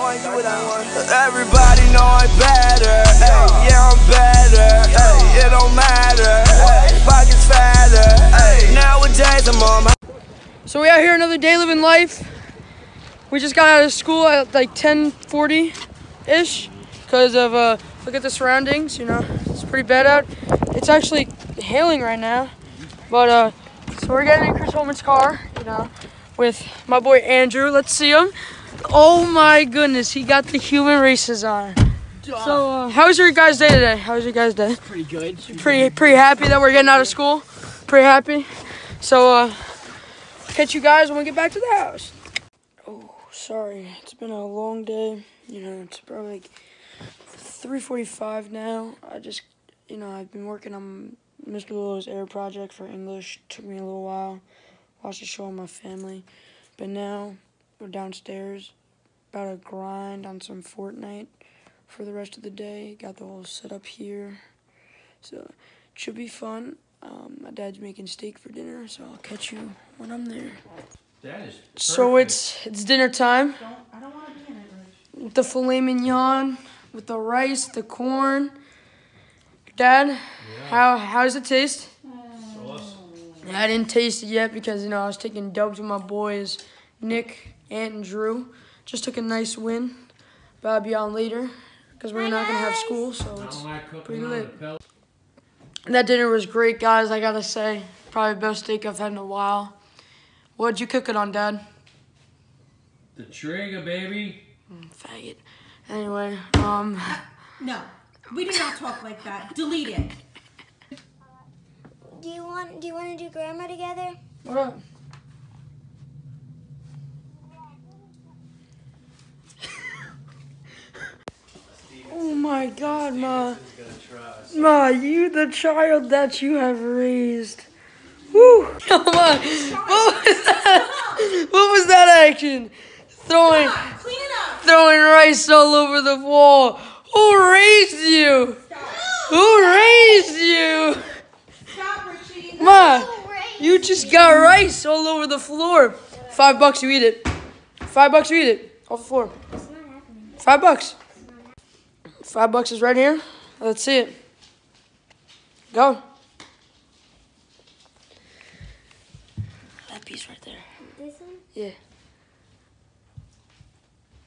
Everybody know I'm better. Ay, yeah, I'm better. Ay, it don't matter. Pockets fatter. Ay, nowadays I'm on my. So we out here another day living life. We just got out of school at like 10:40 ish because of uh look at the surroundings, you know. It's pretty bad out. It's actually hailing right now. But uh so we're getting in Chris Holman's car, you know, with my boy Andrew. Let's see him. Oh my goodness, he got the human races on. So uh, how was your guys' day today? How was your guys' day? Pretty good. Pretty pretty happy that we're getting out of school. Pretty happy. So uh catch you guys when we get back to the house. Oh, sorry. It's been a long day. You know, it's probably like 3:45 now. I just, you know, I've been working on Mr. Little's air project for English. Took me a little while. Watched a show with my family. But now we're downstairs about to grind on some Fortnite for the rest of the day. Got the whole setup here. So, it should be fun. Um, my dad's making steak for dinner, so I'll catch you when I'm there. That is So it's it's dinner time. I don't want to be in it, Rich. With the filet mignon, with the rice, the corn. Dad, how how does it taste? Sauce. I didn't taste it yet because you know I was taking dubs with my boys, Nick, Ant, and Drew. Just took a nice win, but I'll be on later because we're not gonna have school, so it's like pretty lit. that dinner was great, guys. I gotta say, probably the best steak I've had in a while. What'd you cook it on, Dad? The Traeger, baby. Faggot. Anyway, um. No, we do not talk like that. Delete it. Do you want do you want to do grammar together? What up? oh my god, Ma. Ma, you the child that you have raised. Woo! Come on. What was that? What was that action? Throwing Clean up. throwing rice all over the wall. Who raised you? Who raised you? Stop, Richie. Ma, you just got rice all over the floor. Five bucks, you eat it. Five bucks, you eat it. Off the floor. Five bucks. Five bucks is right here. Let's see it. Go. That piece right there. This one? Yeah.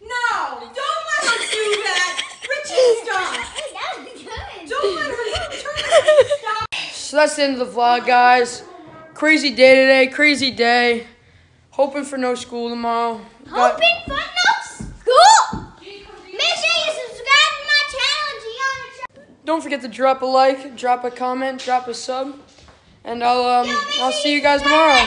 No, don't let her do that. Richie, stop. Hey, that was good. Don't let her turn it. Stop. So that's the end of the vlog, guys. Crazy day today. Crazy day. Hoping for no school tomorrow. Got- Hoping for no school. Make sure you subscribe to my channel, Gianna. Don't forget to drop a like, drop a comment, drop a sub, and I'll um I'll see you guys tomorrow.